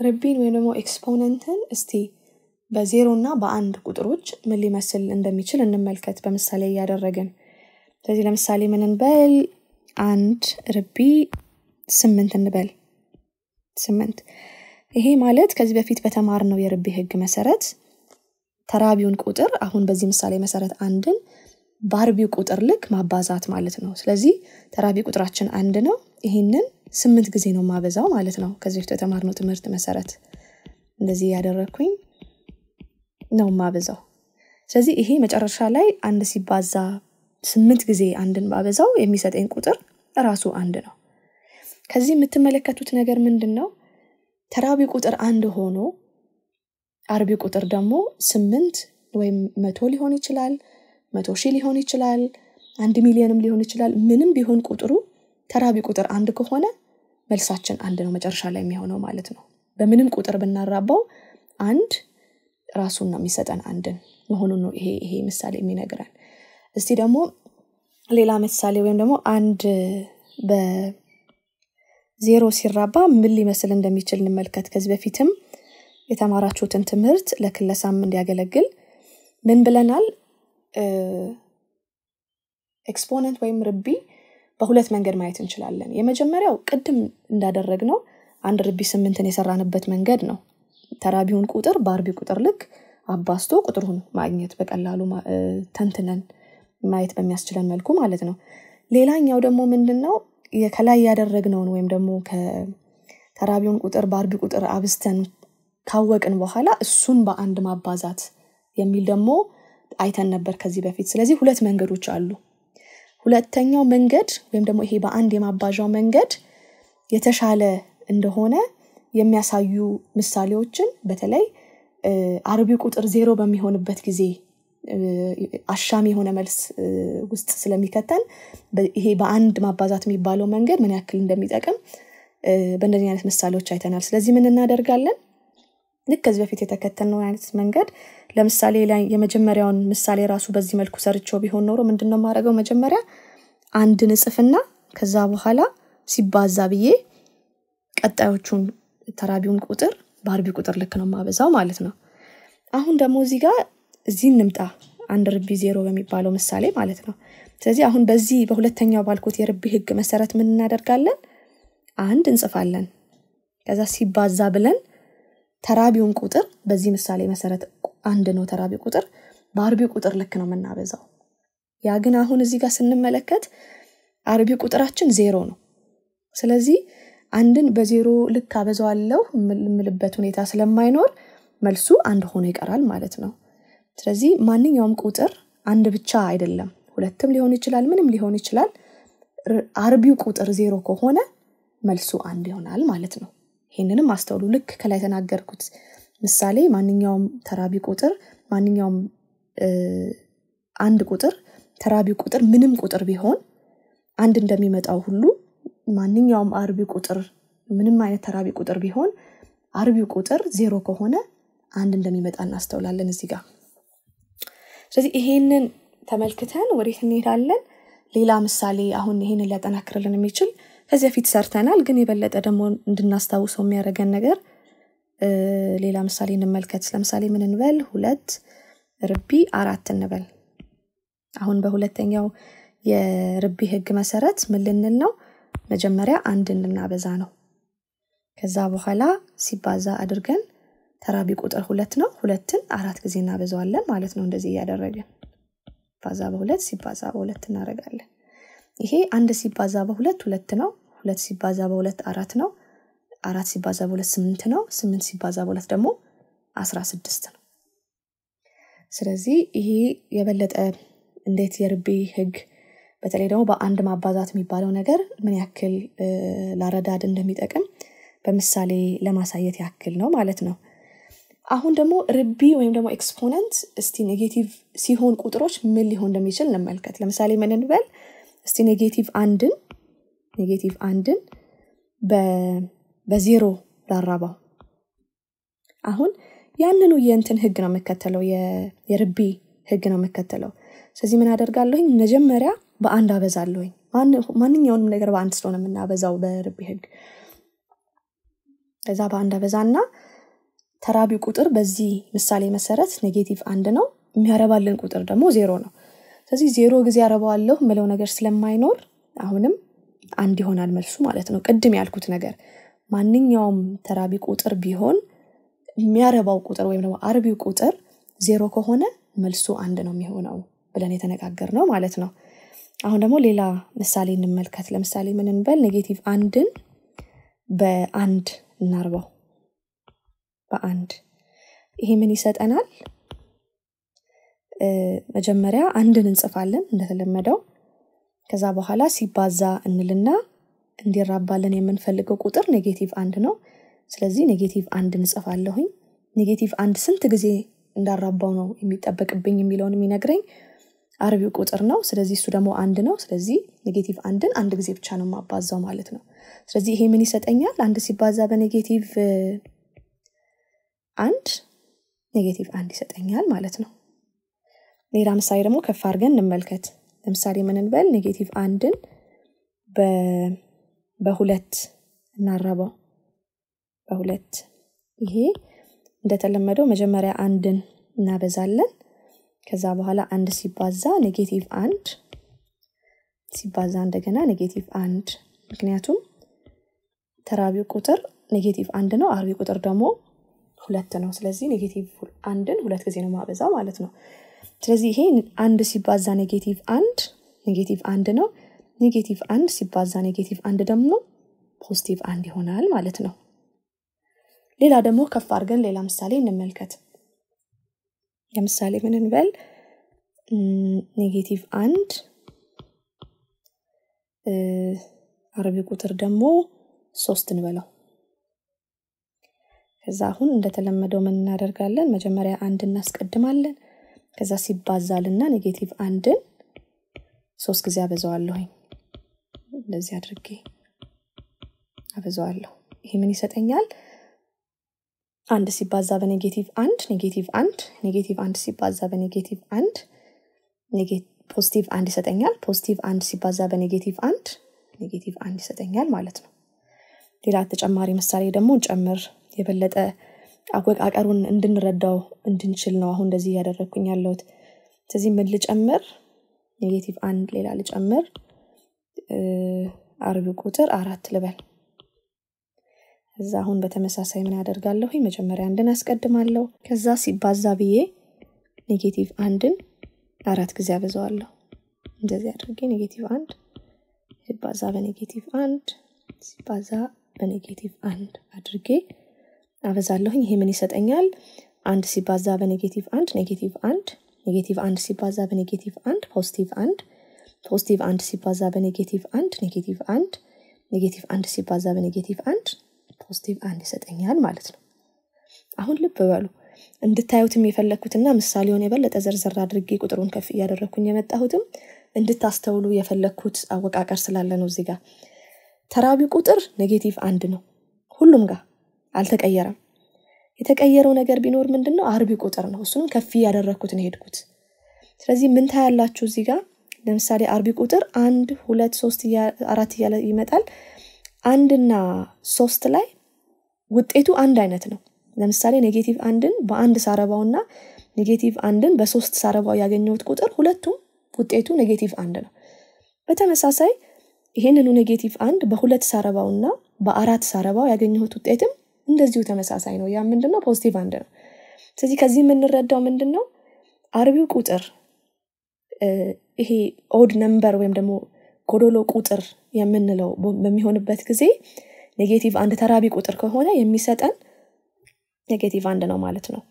ርቢን ወይም ደግሞ exponent ን እስቲ በዜሮ እና በአንድ ቁጥሮች ምን ሊመስል እንደሚችል እንመልከት በምሳሌ እያደረግን። ስለዚህ ለምሳሌ ምን እንበል? አንድ ርቢ ስምንት እንበል። ስምንት ይሄ ማለት ከዚህ በፊት በተማርነው የርቢ ህግ መሰረት ተራቢውን ቁጥር አሁን በዚህ ምሳሌ መሰረት አንድን በአርቢው ቁጥር ልክ ማባዛት ማለት ነው። ስለዚህ ተራቢ ቁጥራችን አንድ ነው። ይህንን ስምንት ጊዜ ነው ማበዛው ማለት ነው። ከዚህ በፊት የተማርነው ትምህርት መሰረት እንደዚህ ያደረግኩኝ ነው ማበዛው። ስለዚህ ይሄ መጨረሻ ላይ አንድ ሲባዛ ስምንት ጊዜ አንድን ባበዛው የሚሰጠኝ ቁጥር ራሱ አንድ ነው። ከዚህ የምትመለከቱት ነገር ምንድን ነው? ተራቢ ቁጥር አንድ ሆኖ አርቢ ቁጥር ደግሞ ስምንት ወይም መቶ ሊሆን ይችላል፣ መቶ ሺህ ሊሆን ይችላል፣ አንድ ሚሊዮንም ሊሆን ይችላል። ምንም ቢሆን ቁጥሩ ተራቢ ቁጥር አንድ ከሆነ መልሳችን አንድ ነው መጨረሻ ላይ የሚሆነው ማለት ነው። በምንም ቁጥር ብናራባው አንድ ራሱን ነው የሚሰጠን አንድን መሆኑን ነው ይሄ ይሄ ምሳሌ የሚነግረን። እስቲ ደግሞ ሌላ ምሳሌ ወይም ደግሞ አንድ በዜሮ ሲራባ ምን ሊመስል እንደሚችል እንመልከት። ከዚህ በፊትም የተማራችሁትን ትምህርት ለክለሳም እንዲያገለግል ምን ብለናል? exponent ወይም ርቢ በሁለት መንገድ ማየት እንችላለን። የመጀመሪያው ቅድም እንዳደረግ ነው አንድ ርቢ ስምንትን የሰራንበት መንገድ ነው። ተራቢውን ቁጥር በአርቢ ቁጥር ልክ አባዝቶ ቁጥሩን ማግኘት በቀላሉ ተንትነን ማየት በሚያስችለን መልኩ ማለት ነው። ሌላኛው ደግሞ ምንድን ነው ከላይ ያደረግነውን ወይም ደግሞ ከተራቢውን ቁጥር በአርቢ ቁጥር አባዝተን ካወቅን በኋላ እሱን በአንድ ማባዛት የሚል ደግሞ አይተን ነበር ከዚህ በፊት። ስለዚህ ሁለት መንገዶች አሉ። ሁለተኛው መንገድ ወይም ደግሞ ይሄ በአንድ የማባዣው መንገድ የተሻለ እንደሆነ የሚያሳዩ ምሳሌዎችን በተለይ አርቢ ቁጥር ዜሮ በሚሆንበት ጊዜ አሻሚ የሆነ መልስ ውስጥ ስለሚከተን ይሄ በአንድ ማባዛት የሚባለው መንገድ ምን ያክል እንደሚጠቅም በእንደዚህ አይነት ምሳሌዎች አይተናል። ስለዚህ ምን እናደርጋለን? ልክ ከዚህ በፊት የተከተልነው አይነት መንገድ ለምሳሌ ላይ የመጀመሪያውን ምሳሌ ራሱ በዚህ መልኩ ሰርቸው ቢሆን ኖሮ ምንድን ነው የማደርገው? መጀመሪያ አንድ ንጽፍና ከዛ በኋላ ሲባዛ ብዬ ቀጣዮቹን ተራቢውን ቁጥር በአርቢ ቁጥር ልክ ነው ማበዛው ማለት ነው። አሁን ደግሞ እዚህ ጋር እዚህ እንምጣ አንድ ርቢ ዜሮ በሚባለው ምሳሌ ማለት ነው። ስለዚህ አሁን በዚህ በሁለተኛው ባልኩት የርቢ ህግ መሰረት ምን እናደርጋለን? አንድ እንጽፋለን። ከዛ ሲባዛ ብለን ተራቢውን ቁጥር በዚህ ምሳሌ መሰረት አንድ ነው ተራቢ ቁጥር በአርቢ ቁጥር ልክ ነው የምናበዛው። ያ ግን አሁን እዚህ ጋር ስንመለከት አርቢ ቁጥራችን ዜሮ ነው። ስለዚህ አንድን በዜሮ ልክ አበዛዋለሁ የምልበት ሁኔታ ስለማይኖር መልሱ አንድ ሆኖ ይቀራል ማለት ነው። ስለዚህ ማንኛውም ቁጥር አንድ ብቻ አይደለም፣ ሁለትም ሊሆን ይችላል፣ ምንም ሊሆን ይችላል። አርቢው ቁጥር ዜሮ ከሆነ መልሱ አንድ ይሆናል ማለት ነው። ይህንንም አስተውሉ። ልክ ከላይ የተናገርኩት ምሳሌ ማንኛውም ተራቢ ቁጥር ማንኛውም አንድ ቁጥር ተራቢ ቁጥር ምንም ቁጥር ቢሆን አንድ እንደሚመጣው ሁሉ ማንኛውም አርቢ ቁጥር ምንም አይነት ተራቢ ቁጥር ቢሆን አርቢው ቁጥር ዜሮ ከሆነ አንድ እንደሚመጣ እናስተውላለን እዚህ ጋር። ስለዚህ ይሄንን ተመልክተን ወዴት እንሄዳለን? ሌላ ምሳሌ አሁን ይሄንን ሊያጠናክርልን የሚችል ከዚህ በፊት ሰርተናል፣ ግን የበለጠ ደግሞ እንድናስታውሰው የሚያደርገን ነገር ሌላ ምሳሌ እንመልከት። ለምሳሌ ምን እንበል? ሁለት ርቢ አራት እንበል። አሁን በሁለተኛው የርቢ ህግ መሰረት ምን ልንል ነው? መጀመሪያ አንድ እንድናበዛ ነው። ከዛ በኋላ ሲባዛ አድርገን ተራቢ ቁጥር ሁለት ነው። ሁለትን አራት ጊዜ እናበዛዋለን ማለት ነው። እንደዚህ እያደረግን ባዛ በሁለት ሲባዛ በሁለት እናደርጋለን። ይሄ አንድ ሲባዛ በሁለት ሁለት ነው። ሁለት ሲባዛ በሁለት አራት ነው። አራት ሲባዛ በሁለት ስምንት ነው። ስምንት ሲባዛ በሁለት ደግሞ አስራ ስድስት ነው። ስለዚህ ይሄ የበለጠ እንዴት የርቢ ህግ በተለይ ደግሞ በአንድ ማባዛት የሚባለው ነገር ምን ያክል ለአረዳድ እንደሚጠቅም በምሳሌ ለማሳየት ያክል ነው ማለት ነው። አሁን ደግሞ ርቢ ወይም ደግሞ exponent እስቲ negative ሲሆን ቁጥሮች ምን ሊሆን እንደሚችል እንመልከት። ለምሳሌ ምን እንበል እስቲ negative አንድን negative አንድን በዜሮ ላራባው። አሁን ያንኑ የእንትን ህግ ነው የምከተለው፣ የርቢ ህግ ነው የምከተለው። ስለዚህ ምን አደርጋለሁኝ? መጀመሪያ በአንድ አበዛለሁኝ። ማንኛውንም ነገር በአንድ ስለሆነ የምናበዛው በርቢ ህግ። ከዛ በአንድ አበዛና ተራቢው ቁጥር በዚህ ምሳሌ መሰረት negative አንድ ነው የሚያረባልን ቁጥር ደግሞ ዜሮ ነው ስለዚህ ዜሮ ጊዜ ያረባዋለሁ ምለው ነገር ስለማይኖር አሁንም አንድ ይሆናል መልሱ ማለት ነው ቅድም ያልኩት ነገር ማንኛውም ተራቢ ቁጥር ቢሆን የሚያረባው ቁጥር ወይም ደግሞ አርቢው ቁጥር ዜሮ ከሆነ መልሱ አንድ ነው የሚሆነው ብለን የተነጋገር ነው ማለት ነው። አሁን ደግሞ ሌላ ምሳሌ እንመልከት። ለምሳሌ ምን እንበል? negative አንድን በአንድ እናርባው። በአንድ ይሄ ምን ይሰጠናል? መጀመሪያ አንድን እንጽፋለን እንደተለመደው። ከዛ በኋላ ሲባዛ እንልና እንዲራባለን የምንፈልገው ቁጥር negative አንድ ነው። ስለዚህ negative አንድ እንጽፋለሁኝ negative አንድ ስንት ጊዜ እንዳራባው ነው የሚጠበቅብኝ የሚለውን የሚነግረኝ? አርቢው ቁጥር ነው። ስለዚህ እሱ ደግሞ አንድ ነው። ስለዚህ negative አንድን አንድ ጊዜ ብቻ ነው ማባዛው ማለት ነው። ስለዚህ ይሄ ምን ይሰጠኛል? አንድ ሲባዛ በ negative አንድ negative አንድ ይሰጠኛል ማለት ነው። ሌላ ምሳሌ ደግሞ ከፍ አድርገን እንመልከት። ለምሳሌ ምን እንበል? negative አንድን በሁለት እናረበው በሁለት ይሄ እንደተለመደው መጀመሪያ አንድን እናበዛለን። ከዛ በኋላ አንድ ሲባዛ negative አንድ ሲባዛ እንደገና negative አንድ። ምክንያቱም ተራቢው ቁጥር negative አንድ ነው አርቢ ቁጥር ደግሞ ሁለት ነው። ስለዚህ negative አንድን ሁለት ጊዜ ነው ማበዛው ማለት ነው። ስለዚህ ይሄ አንድ ሲባዛ negative አንድ negative አንድ ነው negative አንድ ሲባዛ negative አንድ ደግሞ positive አንድ ይሆናል ማለት ነው። ሌላ ደግሞ ከፍ አድርገን ሌላ ምሳሌ እንመልከት። ለምሳሌ ምን እንበል? negative አንድ አርቢ ቁጥር ደግሞ ሶስት እንበለው። ከዛ አሁን እንደተለመደው ምን እናደርጋለን? መጀመሪያ አንድ እናስቀድማለን። ከዛ ሲባዛልና negative አንድን ሶስት ጊዜ አበዛዋለሁኝ እንደዚህ አድርጌ አበዛዋለሁ። ይሄ ምን ይሰጠኛል? አንድ ሲባዛ በ negative አንድ negative አንድ negative አንድ ሲባዛ በ negative አንድ positive አንድ ይሰጠኛል። positive አንድ ሲባዛ በ negative አንድ negative አንድ ይሰጠኛል ማለት ነው። ሌላ ተጨማሪ ምሳሌ ደግሞ ጨምር። የበለጠ አወቃቀሩን እንድንረዳው እንድንችል ነው አሁን እንደዚህ እያደረግኩኝ ያለሁት። ስለዚህ ምን ልጨምር? negative አንድ ሌላ ልጨምር አርቢ ቁጥር አራት ልበል። ከዛ አሁን በተመሳሳይ ምን ያደርጋለሁ መጀመሪያ አንድን አስቀድማለሁ። ከዛ ሲባዛ ብዬ negative አንድን አራት ጊዜ አበዛዋለሁ። እንደዚህ አድርጌ negative አንድ ሲባዛ በ negative አንድ ሲባዛ በ negative አንድ አድርጌ አበዛለሁኝ። ይሄ ምን ይሰጠኛል? አንድ ሲባዛ በ negative አንድ negative አንድ negative አንድ ሲባዛ በ negative አንድ positive አንድ positive አንድ ሲባዛ በ negative አንድ negative አንድ negative አንድ ሲባዛ በ negative አንድ positive አንድ ይሰጠኛል ማለት ነው። አሁን ልብ በሉ። እንድታዩትም የፈለግኩትና ምሳሌውን የበለጠ ዘርዘር አድርጌ ቁጥሩን ከፍ እያደረግኩኝ የመጣሁትም እንድታስተውሉ የፈለግኩት አወቃቀር ስላለ ነው እዚህ ጋር። ተራቢው ቁጥር negative አንድ ነው። ሁሉም ጋር አልተቀየረም። የተቀየረው ነገር ቢኖር ምንድን ነው አርቢ ቁጥር ነው። እሱንም ከፍ እያደረግኩት ነው የሄድኩት ስለዚህ ምን ታያላችሁ እዚህ ጋር ለምሳሌ አርቢ ቁጥር አንድ ሁለት ሶስት አራት እያለ ይመጣል። አንድና ሶስት ላይ ውጤቱ አንድ አይነት ነው። ለምሳሌ negative አንድን በአንድ ሳረባውና negative አንድን በሶስት ሳረባው ያገኘሁት ቁጥር ሁለቱም ውጤቱ negative አንድ ነው። በተመሳሳይ ይህንኑ negative አንድ በሁለት ሳረባውና በአራት ሳረባው ያገኘሁት ውጤትም እንደዚሁ ተመሳሳይ ነው። ያ ምንድን ነው positive አንድ ነው። ስለዚህ ከዚህ የምንረዳው ምንድን ነው አርቢው ቁጥር ይሄ odd number ወይም ደግሞ ጎዶሎ ቁጥር የምንለው በሚሆንበት ጊዜ negative አንድ ተራቢ ቁጥር ከሆነ የሚሰጠን negative አንድ ነው ማለት ነው።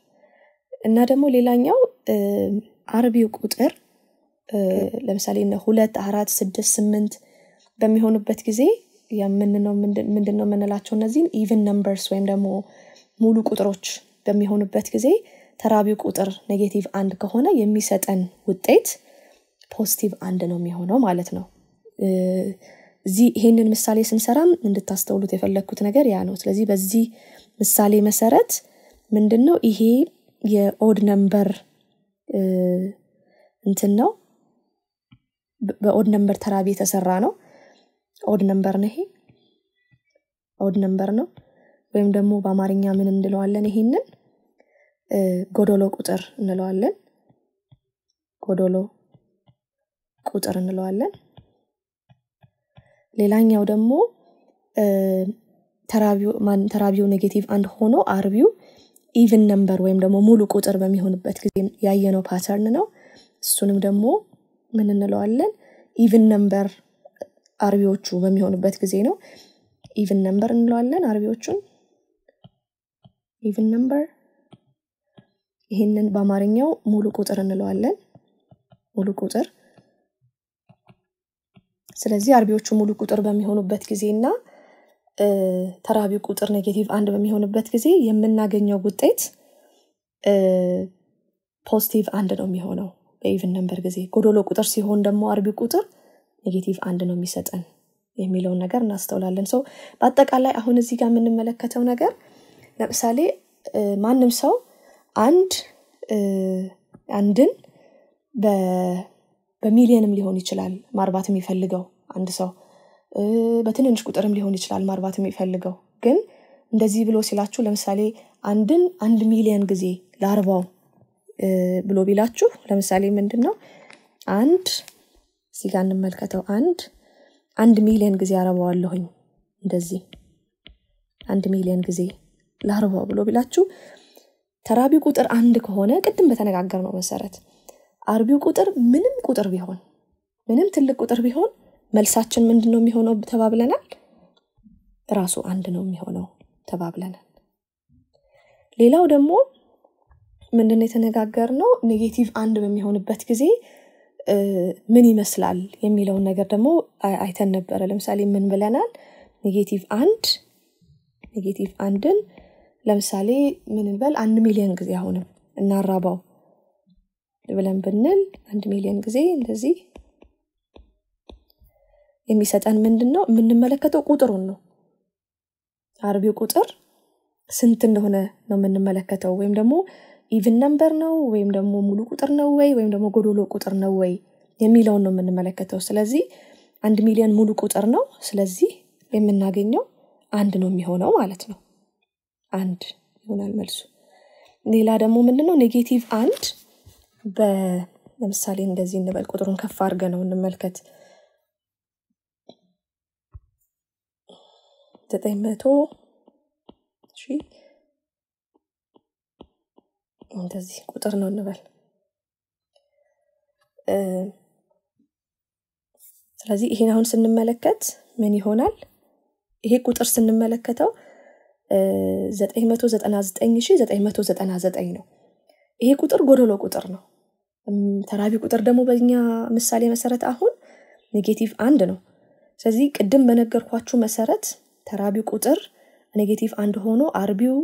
እና ደግሞ ሌላኛው አርቢው ቁጥር ለምሳሌ ሁለት አራት ስድስት ስምንት በሚሆኑበት ጊዜ የምንነው ምንድን ነው የምንላቸው እነዚህም even numbers ወይም ደግሞ ሙሉ ቁጥሮች በሚሆኑበት ጊዜ ተራቢው ቁጥር negative አንድ ከሆነ የሚሰጠን ውጤት positive አንድ ነው የሚሆነው ማለት ነው። እዚህ ይሄንን ምሳሌ ስንሰራም እንድታስተውሉት የፈለግኩት ነገር ያ ነው። ስለዚህ በዚህ ምሳሌ መሰረት ምንድን ነው ይሄ የ odd number እንትን ነው። በ odd number ተራቢ የተሰራ ነው። odd number ነው ይሄ። odd number ነው። ወይም ደግሞ በአማርኛ ምን እንለዋለን? ይሄንን? ጎዶሎ ቁጥር እንለዋለን። ጎዶሎ ቁጥር እንለዋለን። ሌላኛው ደግሞ ተራቢው negative አንድ ሆኖ አርቢው even number ወይም ደግሞ ሙሉ ቁጥር በሚሆንበት ጊዜ ያየነው pattern ነው። እሱንም ደግሞ ምን እንለዋለን? even number አርቢዎቹ በሚሆኑበት ጊዜ ነው። even number እንለዋለን አርቢዎቹን even number። ይህንን በአማርኛው ሙሉ ቁጥር እንለዋለን። ሙሉ ቁጥር ስለዚህ አርቢዎቹ ሙሉ ቁጥር በሚሆኑበት ጊዜ እና ተራቢው ቁጥር negative አንድ በሚሆንበት ጊዜ የምናገኘው ውጤት positive አንድ ነው የሚሆነው በ even number ጊዜ። ጎዶሎ ቁጥር ሲሆን ደግሞ አርቢው ቁጥር negative አንድ ነው የሚሰጠን የሚለውን ነገር እናስተውላለን። ሰው በአጠቃላይ አሁን እዚህ ጋር የምንመለከተው ነገር ለምሳሌ ማንም ሰው አንድ አንድን በሚሊየንም ሊሆን ይችላል ማርባት የሚፈልገው አንድ ሰው። በትንንሽ ቁጥርም ሊሆን ይችላል ማርባት የሚፈልገው። ግን እንደዚህ ብሎ ሲላችሁ ለምሳሌ አንድን አንድ ሚሊየን ጊዜ ለአርባው ብሎ ቢላችሁ ለምሳሌ ምንድን ነው አንድ እዚህ እንመልከተው። አንድ አንድ ሚሊየን ጊዜ አረባዋለሁኝ እንደዚህ። አንድ ሚሊየን ጊዜ ለአርባው ብሎ ቢላችሁ ተራቢው ቁጥር አንድ ከሆነ ቅድም በተነጋገርነው መሰረት አርቢው ቁጥር ምንም ቁጥር ቢሆን ምንም ትልቅ ቁጥር ቢሆን መልሳችን ምንድን ነው የሚሆነው ተባብለናል? ራሱ አንድ ነው የሚሆነው ተባብለናል። ሌላው ደግሞ ምንድነው የተነጋገርነው negative አንድ በሚሆንበት ጊዜ ምን ይመስላል የሚለውን ነገር ደግሞ አይተን ነበረ። ለምሳሌ ምን ብለናል? negative አንድ negative አንድን ለምሳሌ ምን እንበል? አንድ ሚሊዮን ጊዜ አሁንም እናራባው ብለን ብንል አንድ ሚሊዮን ጊዜ እንደዚህ የሚሰጠን ምንድን ነው የምንመለከተው ቁጥሩን ነው። አርቢው ቁጥር ስንት እንደሆነ ነው የምንመለከተው? ወይም ደግሞ even number ነው ወይም ደግሞ ሙሉ ቁጥር ነው ወይ ወይም ደግሞ ጎዶሎ ቁጥር ነው ወይ የሚለውን ነው የምንመለከተው። ስለዚህ አንድ ሚሊዮን ሙሉ ቁጥር ነው። ስለዚህ የምናገኘው አንድ ነው የሚሆነው ማለት ነው። አንድ ይሆናል መልሱ። ሌላ ደግሞ ምንድነው? negative አንድ ለምሳሌ እንደዚህ እንበል ቁጥሩን ከፍ አድርገነው እንመልከት ዘጠኝ መቶ እንደዚህ ቁጥር ነው እንበል። ስለዚህ ይሄን አሁን ስንመለከት ምን ይሆናል? ይሄ ቁጥር ስንመለከተው 999999 ነው። ይሄ ቁጥር ጎደሎ ቁጥር ነው ተራቢ ቁጥር ደግሞ በኛ ምሳሌ መሰረት አሁን negative አንድ ነው። ስለዚህ ቅድም በነገርኳችሁ መሰረት ተራቢው ቁጥር negative አንድ ሆኖ አርቢው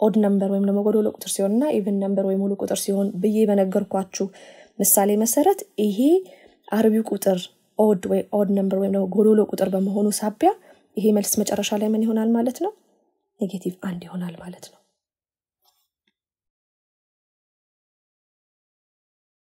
odd number ወይም ደግሞ ጎዶሎ ቁጥር ሲሆን እና even number ወይም ሙሉ ቁጥር ሲሆን ብዬ በነገርኳችሁ ምሳሌ መሰረት ይሄ አርቢው ቁጥር odd ወይ odd number ወይም ደግሞ ጎዶሎ ቁጥር በመሆኑ ሳቢያ ይሄ መልስ መጨረሻ ላይ ምን ይሆናል ማለት ነው? negative አንድ ይሆናል ማለት ነው